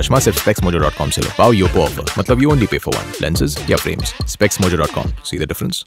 चश्मा सिर्फ़ specsmojo.com से लो पाओ। योपो ऑफ़र मतलब you only pay for one lenses या frames specsmojo.com see the difference